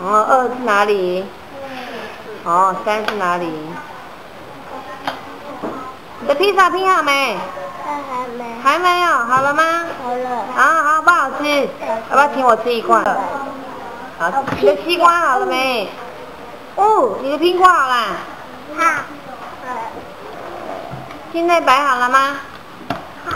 哦，二是哪里？哦，三是哪里？你的披萨拼好没？还没。还没有，好了吗？好了。啊，好不好吃？要不要请我吃一块？好，你的西瓜好了没？哦，你的苹果好啦。好。现在摆好了吗？好。